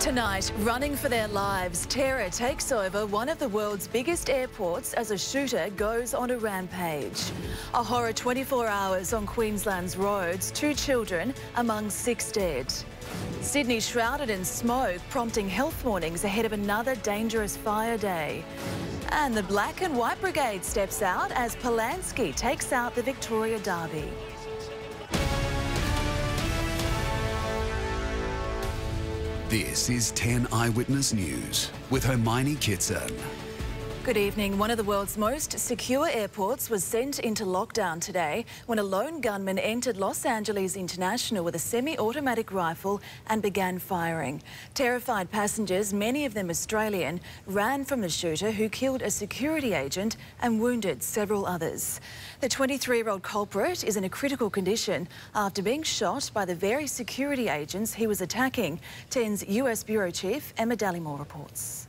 Tonight, running for their lives, terror takes over one of the world's biggest airports as a shooter goes on a rampage. A horror 24 hours on Queensland's roads, two children among six dead. Sydney shrouded in smoke, prompting health warnings ahead of another dangerous fire day. And the Black and White Brigade steps out as Polanski takes out the Victoria Derby. This is 10 Eyewitness News with Hermione Kitson. Good evening. One of the world's most secure airports was sent into lockdown today when a lone gunman entered Los Angeles International with a semi-automatic rifle and began firing. Terrified passengers, many of them Australian, ran from the shooter who killed a security agent and wounded several others. The 23-year-old culprit is in a critical condition after being shot by the very security agents he was attacking. 10's US Bureau Chief Emma Dallimore reports.